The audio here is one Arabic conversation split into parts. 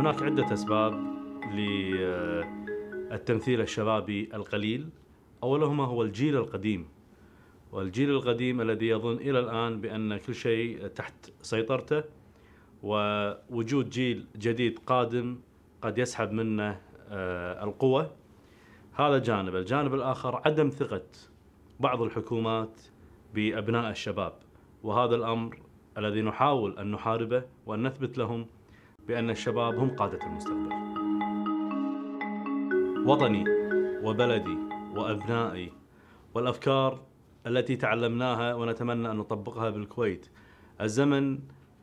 هناك عدة أسباب للتمثيل الشبابي القليل. أولهما هو الجيل القديم. والجيل القديم الذي يظن إلى الآن بأن كل شيء تحت سيطرته ووجود جيل جديد قادم قد يسحب منه آه، القوة. هذا جانب. الجانب الآخر عدم ثقة بعض الحكومات بأبناء الشباب. وهذا الأمر الذي نحاول أن نحاربه وأن نثبت لهم بأن الشباب هم قادة المستقبل. وطني وبلدي وأبنائي والأفكار التي تعلمناها ونتمنى أن نطبقها بالكويت. الزمن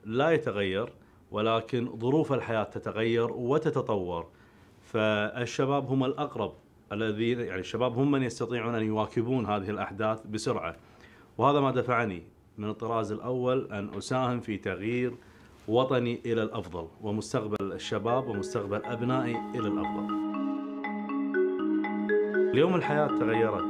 لا يتغير ولكن ظروف الحياة تتغير وتتطور. فالشباب هم الأقرب الذين يعني الشباب هم من يستطيعون أن يواكبون هذه الأحداث بسرعة. وهذا ما دفعني من الطراز الأول أن أساهم في تغيير وطني إلى الأفضل ومستقبل الشباب ومستقبل أبنائي إلى الأفضل. اليوم الحياة تغيرت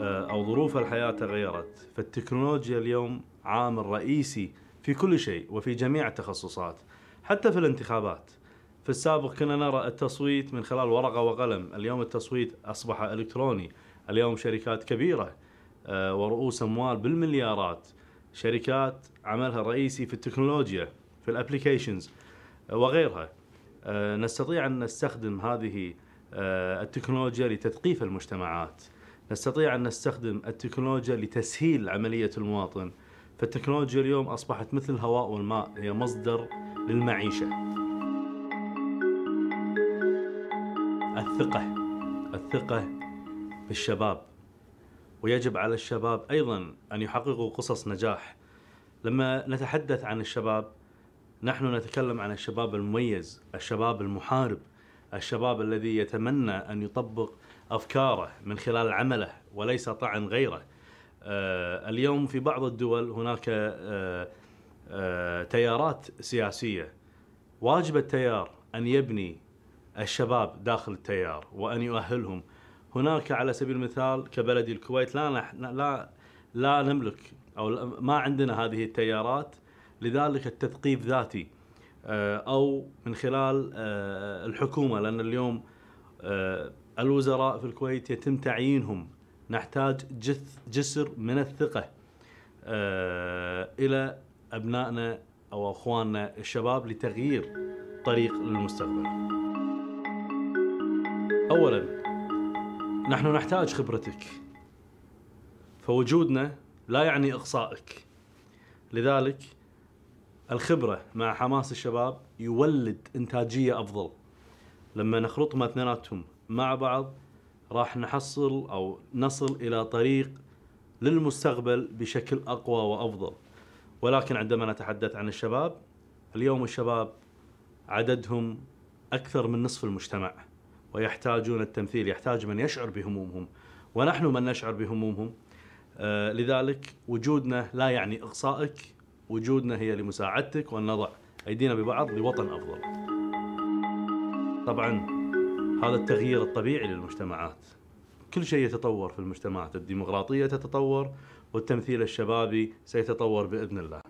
آه، أو ظروف الحياة تغيرت فالتكنولوجيا اليوم عامل رئيسي في كل شيء وفي جميع التخصصات حتى في الانتخابات. في السابق كنا نرى التصويت من خلال ورقة وقلم اليوم التصويت أصبح إلكتروني اليوم شركات كبيرة آه، ورؤوس أموال بالمليارات شركات عملها الرئيسي في التكنولوجيا. في الابليكيشنز آه، وغيرها. آه، نستطيع أن نستخدم هذه التكنولوجيا لتثقيف المجتمعات. نستطيع أن نستخدم التكنولوجيا لتسهيل عملية المواطن. فالتكنولوجيا اليوم أصبحت مثل الهواء والماء هي مصدر للمعيشة. الثقة الثقة بالشباب. ويجب على الشباب أيضا أن يحققوا قصص نجاح. لما نتحدث عن الشباب نحن نتكلم عن الشباب المميز الشباب المحارب الشباب الذي يتمنى أن يطبق أفكاره من خلال عمله وليس طعن غيره. آه، اليوم في بعض الدول هناك آه، آه، تيارات سياسية. واجب التيار أن يبني الشباب داخل التيار وأن يؤهلهم. هناك على سبيل المثال كبلدي الكويت لا لا لا نملك أو ما عندنا هذه التيارات. لذلك التثقيف ذاتي أو من خلال الحكومة لأن اليوم الوزراء في الكويت يتم تعيينهم. نحتاج جسر من الثقة آه، إلى أبنائنا أو أخواننا الشباب لتغيير طريق للمستقبل. أولا نحن نحتاج خبرتك. فوجودنا لا يعني إقصائك. لذلك الخبرة مع حماس الشباب يولد إنتاجية أفضل. لما نخلطهم اثنيناتهم مع بعض راح نحصل أو نصل إلى طريق للمستقبل بشكل أقوى وأفضل. ولكن عندما نتحدث عن الشباب اليوم الشباب عددهم أكثر من نصف المجتمع ويحتاجون التمثيل يحتاج من يشعر بهمومهم. ونحن من نشعر بهمومهم. آه لذلك وجودنا لا يعني إقصائك وجودنا هي لمساعدتك وأن نضع أيدينا ببعض لوطن أفضل. طبعا هذا التغيير الطبيعي للمجتمعات. كل شيء يتطور في المجتمعات. الديمقراطية تتطور والتمثيل الشبابي سيتطور بإذن الله.